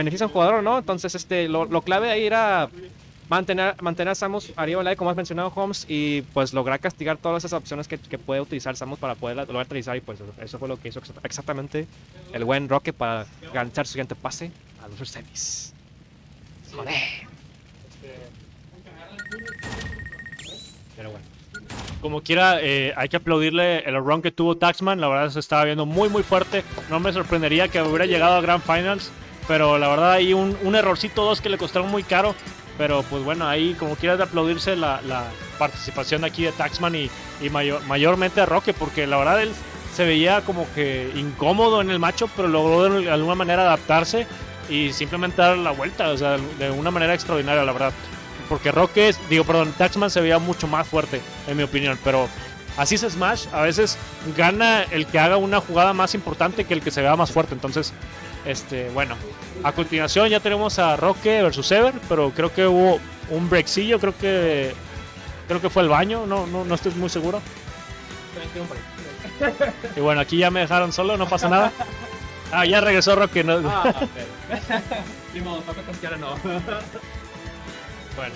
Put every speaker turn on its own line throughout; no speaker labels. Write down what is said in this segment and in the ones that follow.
beneficia a un jugador o no. Entonces, este, lo, lo clave ahí era mantener, mantener a Samus arriba como has mencionado, Holmes, y pues lograr castigar todas esas opciones que, que puede utilizar Samus para poder lograr utilizar. Y pues eso fue lo que hizo exa- exactamente el buen Rocket para garantizar su siguiente pase a los semis. Joder. Pero bueno.
Como quiera, eh, hay que aplaudirle el run que tuvo Taxman. La verdad se estaba viendo muy, muy fuerte. No me sorprendería que hubiera llegado a Grand Finals. Pero la verdad, hay un, un errorcito dos que le costaron muy caro. Pero pues bueno, ahí como quiera de aplaudirse la, la participación aquí de Taxman y, y mayor- mayormente a Roque. Porque la verdad él se veía como que incómodo en el macho, pero logró de alguna manera adaptarse y simplemente dar la vuelta. O sea, de una manera extraordinaria, la verdad porque Roque, digo, perdón, Taxman se veía mucho más fuerte, en mi opinión, pero así es Smash, a veces gana el que haga una jugada más importante que el que se vea más fuerte, entonces, este, bueno, a continuación ya tenemos a Roque versus Ever, pero creo que hubo un breakcillo, creo que, creo que fue el baño, no, no, no estoy muy seguro, y bueno, aquí ya me dejaron solo, no pasa nada. Ah, ya regresó Roque, no,
Ah, modo, no.
Bueno.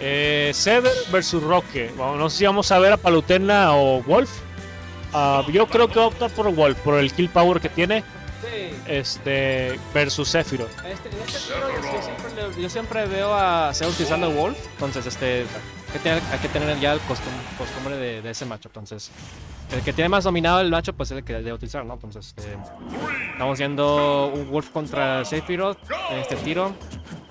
Eh, Sever versus Roque. Bueno, no sé si vamos a ver a Palutena o Wolf. Ah, yo creo que opta por Wolf, por el kill power que tiene. Este. Versus Sephiroth.
Este, este yo, siempre, yo siempre veo a Seo utilizando Wolf, entonces este hay que tener, hay que tener ya el costum- costumbre de, de ese macho, entonces el que tiene más dominado el macho pues es el que debe utilizar, ¿no? Entonces este, estamos viendo un Wolf contra Sephiroth en este tiro.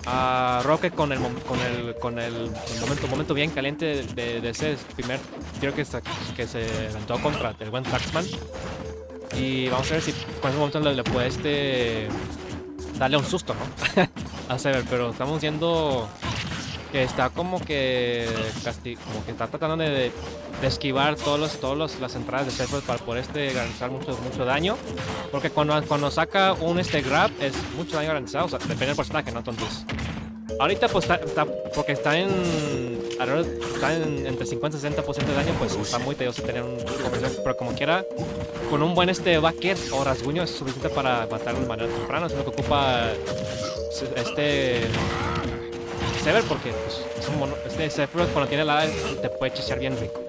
A Rocket con el con el con el, momento momento bien caliente de, de ese primer tiro que que se aventó contra el buen Taxman. Y vamos a ver si con ese momento le, puede este darle un susto, ¿no? a Sever, pero estamos viendo que está como que como que está tratando de, esquivar todos todos los, las entradas de Sever para poder este garantizar mucho, mucho daño. Porque cuando, cuando saca un este grab es mucho daño garantizado, o sea, depende del personaje, ¿no? Entonces. Ahorita pues está- porque está en alrededor, está en entre 50 y 60% de daño, pues está muy tedioso tener un conversión, pero como quiera con un buen este backer o rasguño es suficiente para matarlo de manera temprana, es que ocupa este Sever porque pues, es un mono- este Sephiroth cuando tiene la te puede chichar bien rico.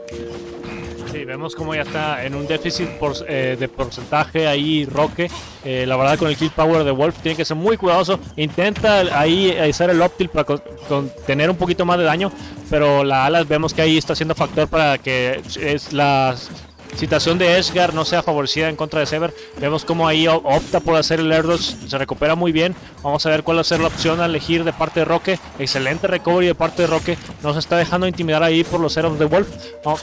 Vemos como ya está en un déficit por- eh, de porcentaje ahí Roque. Eh, la verdad con el kill power de Wolf tiene que ser muy cuidadoso. Intenta ahí hacer el optil para con- tener un poquito más de daño, pero la alas vemos que ahí está siendo factor para que es la situación de Esgar no sea favorecida en contra de Sever. Vemos como ahí opta por hacer el dodge, se recupera muy bien. Vamos a ver cuál va a ser la opción a elegir de parte de Roque. Excelente recovery de parte de Roque. No se está dejando intimidar ahí por los Zeros de Wolf,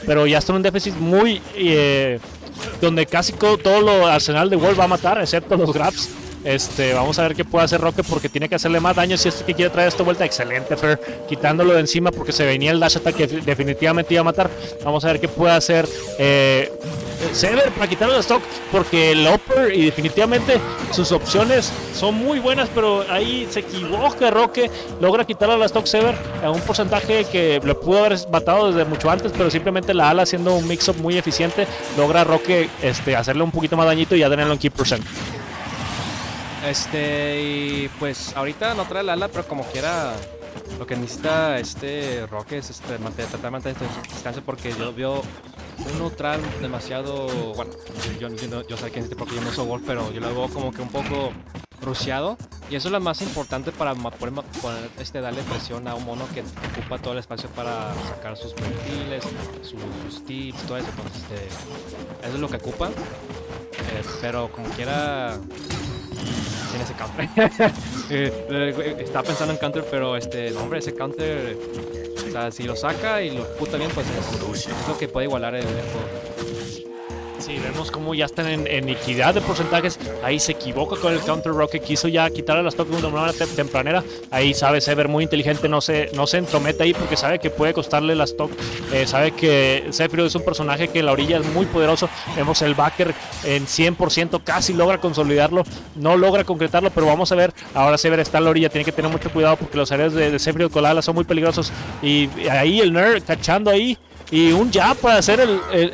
pero ya está en un déficit muy eh, donde casi co- todo lo arsenal de Wolf va a matar, excepto los grabs. Este, vamos a ver qué puede hacer Roque porque tiene que hacerle más daño si es que quiere traer esta vuelta. Excelente, Fer, quitándolo de encima porque se venía el dash attack que definitivamente iba a matar. Vamos a ver qué puede hacer eh, Sever para quitarlo de stock porque el upper y definitivamente sus opciones son muy buenas, pero ahí se equivoca Roque, logra quitarlo de la stock Sever a un porcentaje que le pudo haber matado desde mucho antes, pero simplemente la ala haciendo un mix-up muy eficiente, logra Roque este, hacerle un poquito más dañito y ya tenerlo en keep percent.
Este, y pues ahorita no trae la ala, pero como quiera, lo que necesita este Roque es este, mantener, tratar de mantener este descanso porque yo veo un neutral demasiado. Bueno, yo, yo, yo sé que este porque yo no soy Wolf, pero yo lo veo como que un poco rusheado. Y eso es lo más importante para poder poner, este, darle presión a un mono que ocupa todo el espacio para sacar sus perfiles, sus, sus tips, todo eso. Entonces, este, eso es lo que ocupa. Eh, pero como quiera, tiene ese counter. Eh, eh, Estaba pensando en counter, pero este, hombre, ese counter, o sea, si lo saca y lo puta bien, pues es, es lo que puede igualar el, el juego.
Sí, vemos cómo ya están en, equidad de porcentajes. Ahí se equivoca con el counter rock que quiso ya quitarle las toques de una tem- tempranera. Ahí sabe Sever muy inteligente, no se, no se entromete ahí porque sabe que puede costarle las top. Eh, sabe que Sephiroth es un personaje que en la orilla es muy poderoso. Vemos el backer en 100%, casi logra consolidarlo. No logra concretarlo, pero vamos a ver. Ahora Sever está en la orilla, tiene que tener mucho cuidado porque los áreas de, de Sephiroth con la ala son muy peligrosos. Y ahí el nerd cachando ahí. Y un jab para hacer el-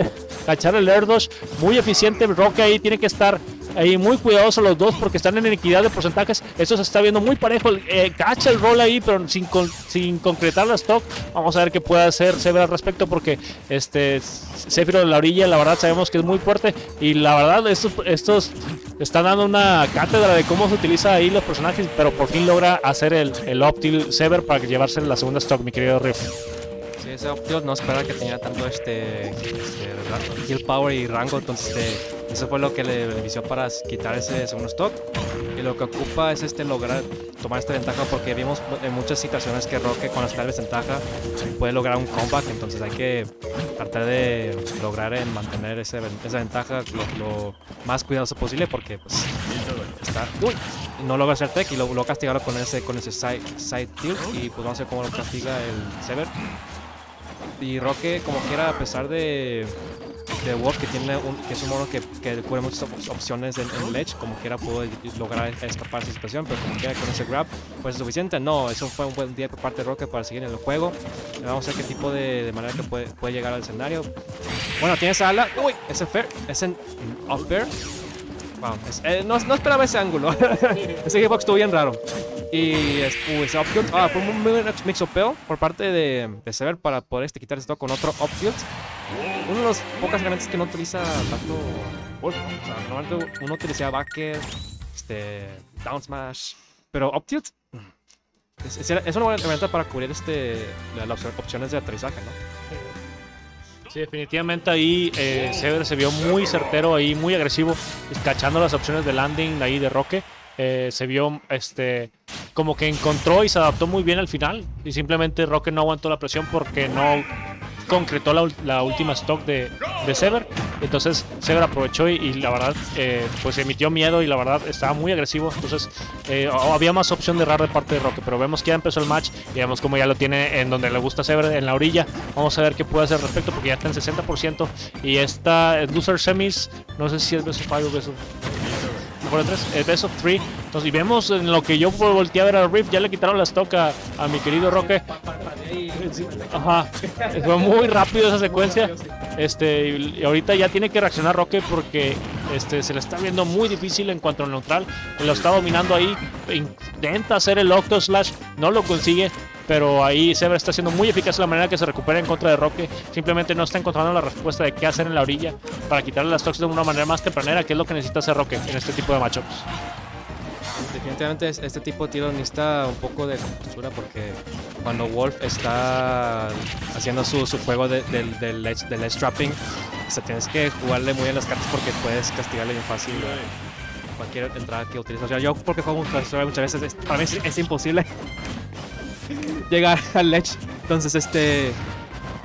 cachar el dodge muy eficiente. Roque ahí tiene que estar ahí muy cuidadosos los dos porque están en equidad de porcentajes. Esto se está viendo muy parejo. Eh, cacha el rol ahí, pero sin, sin concretar la stock. Vamos a ver qué puede hacer Sever al respecto porque este Sephiroth de la orilla, la verdad sabemos que es muy fuerte y la verdad estos, estos están dando una cátedra de cómo se utiliza ahí los personajes, pero por fin logra hacer el, el Optil Sever para llevarse la segunda stock, mi querido Riff.
Sí, ese Optil no esperaba que tenía tanto este, este power y rango, entonces este, eso fue lo que le benefició para quitar ese segundo stock. Y lo que ocupa es este lograr tomar esta ventaja porque vimos en muchas situaciones que Roque cuando está en desventaja puede lograr un comeback, entonces hay que tratar de lograr en mantener esa ventaja lo, más cuidadoso posible porque pues no logra hacer tech y lo, lo castigaron con ese con ese side, side tilt. Y pues vamos a ver cómo lo castiga el Sever y Roque como quiera a pesar de de Wolf que tiene que es un mono que, que cubre muchas opciones en, ledge, como quiera pudo lograr escapar de esa situación, pero como quiera con ese grab pues es suficiente. No, eso fue un buen día por parte de Rocket para seguir en el juego. Vamos a ver qué tipo de, manera que puede, puede, llegar al escenario. Bueno, tiene esa ala. Uy, ese fair, ese up fair. Eh, no, esperaba ese ángulo. ese hitbox estuvo bien raro. Y uy, ese up Ah, fue un buen mix upeo por parte de, Sever para poder este, quitar esto con otro up tilt. Uno de los pocas herramientas que no utiliza tanto Wolf. O sea, normalmente uno utiliza backer, este, down smash, pero up tilt es, es, es, una buena herramienta para cubrir este, las opciones de aterrizaje, ¿no?
Sí, definitivamente ahí eh, Sever se vio muy certero ahí, muy agresivo, cachando las opciones de landing ahí de Roque. Eh, se vio este como que encontró y se adaptó muy bien al final y simplemente Roque no aguantó la presión porque no concretó la, última stock de, de, Sever. Entonces Sever aprovechó y, la verdad eh, pues emitió miedo y la verdad estaba muy agresivo. Entonces eh, había más opción de errar de parte de Roque. Pero vemos que ya empezó el match y vemos como ya lo tiene en donde le gusta Sever, en la orilla. Vamos a ver qué puede hacer al respecto porque ya está en 60%. Y esta Loser Semis, no sé si es beso 5 o mejor de 3, best of 3. Entonces, y vemos en lo que yo volteé a ver a Riff, ya le quitaron la stock a, a mi querido Roque. Ajá. Fue muy rápido esa secuencia. Este, y ahorita ya tiene que reaccionar Roque porque este, se le está viendo muy difícil en cuanto al neutral. Lo está dominando ahí. Intenta hacer el Octo Slash, no lo consigue. Pero ahí Sever está siendo muy eficaz la manera que se recupera en contra de Roque. Simplemente no está encontrando la respuesta de qué hacer en la orilla para quitarle las stocks de una manera más tempranera, que es lo que necesita hacer Roque en este tipo de matchups.
Definitivamente este tipo de tiro un poco de compostura porque cuando Wolf está haciendo su, su juego de, del, del, edge, del edge trapping, o tienes que jugarle muy bien las cartas porque puedes castigarle bien fácil cualquier entrada que utilices. Yo porque juego muchas veces, para mí es, imposible llegar al edge. Entonces, este,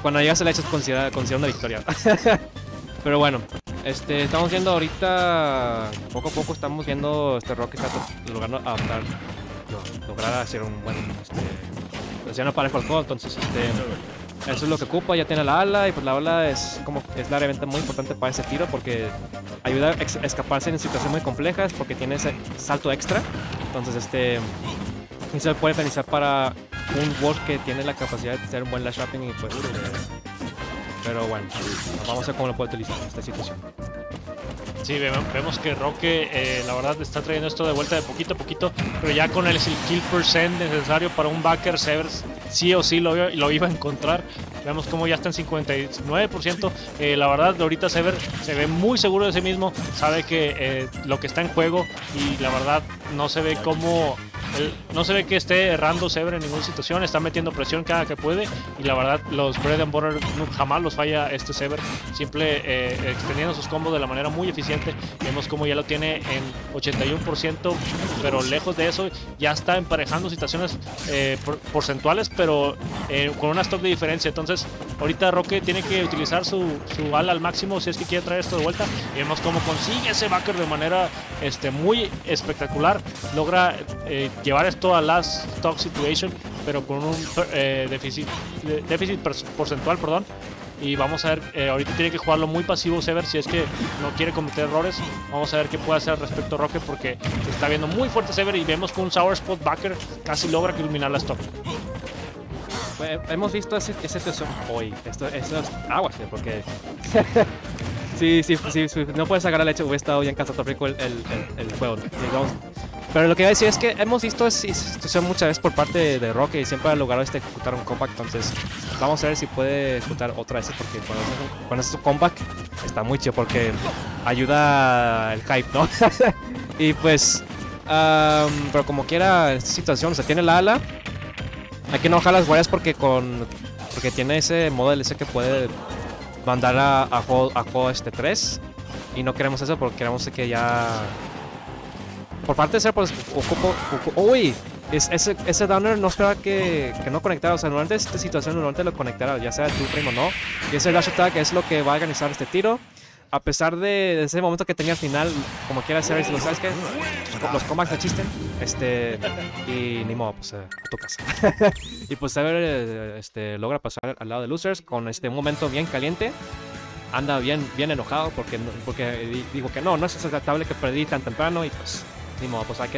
cuando llegas al edge es considerada, considera una victoria. Pero bueno, este, estamos viendo ahorita, poco a poco estamos viendo este Rock está logrando adaptar, lograr hacer un buen, este, no parejo al juego, entonces este, eso es lo que ocupa, ya tiene la ala y pues la ala es como, es la herramienta muy importante para ese tiro porque ayuda a escaparse en situaciones muy complejas porque tiene ese salto extra, entonces este, se puede utilizar para un Wolf que tiene la capacidad de hacer un buen lash y pues... pero bueno, vamos a ver cómo lo puede utilizar en esta situación.
Sí, vemos que Roque, eh, la verdad, está trayendo esto de vuelta de poquito a poquito, pero ya con el, kill percent necesario para un backer, Severs sí o sí lo, lo iba a encontrar. Vemos como ya está en 59%. Eh, la verdad, ahorita Sever se ve muy seguro de sí mismo, sabe que eh, lo que está en juego y la verdad no se ve como no se ve que esté errando Sever en ninguna situación, está metiendo presión cada que puede y la verdad los Bread and Butter jamás los falla este Sever, siempre eh, extendiendo sus combos de la manera muy eficiente. Vemos como ya lo tiene en 81%, pero lejos de eso ya está emparejando situaciones eh, porcentuales, pero eh, con una stock de diferencia. Entonces ahorita Roque tiene que utilizar su, su ala al máximo si es que quiere traer esto de vuelta. Y vemos cómo consigue ese backer de manera este, muy espectacular. Logra llevar esto a last stock situation, pero con un eh, déficit, déficit porcentual, perdón. Y vamos a ver, eh, ahorita tiene que jugarlo muy pasivo Sever si es que no quiere cometer errores. Vamos a ver qué puede hacer respecto a Roque porque se está viendo muy fuerte Sever y vemos que un Sour Spot Backer casi logra culminar la stock.
hemos visto ese, ese tesoro hoy. Esto, esto es aguas, porque Sí, sí, sí, sí, no puedes agarrar leche, hubiera estado bien catastrófico el, el, el, el juego. digamos. Pero lo que iba a decir es que hemos visto esa situación muchas veces por parte de, de y siempre ha logrado este ejecutar un compact. Entonces, vamos a ver si puede ejecutar otra vez porque cuando es, cuando es un compact está muy chido porque ayuda el hype, ¿no? y pues, am, pero como quiera, esta situación, se tiene la ala. Hay que no bajar las guardias porque con porque tiene ese modelo ese que puede mandar a, a este 3 y no queremos eso porque queremos que ya por parte de ser pues ocupo, ocupo- uy es- ese, ese downer no esperaba que, que no conectara o sea normalmente esta situación normalmente lo conectara ya sea tu primo o no y ese dash attack es lo que va a organizar este tiro. A pesar de, ese momento que tenía al final como quiera ser si lo sabes que los combats no existen este y ni modo pues eh, a tu casa y pues Sever eh, este, logra pasar al lado de Losers con este momento bien caliente. Anda bien, bien enojado porque, porque di- digo que no, no es aceptable que perdí tan temprano y pues ni modo, pues hay que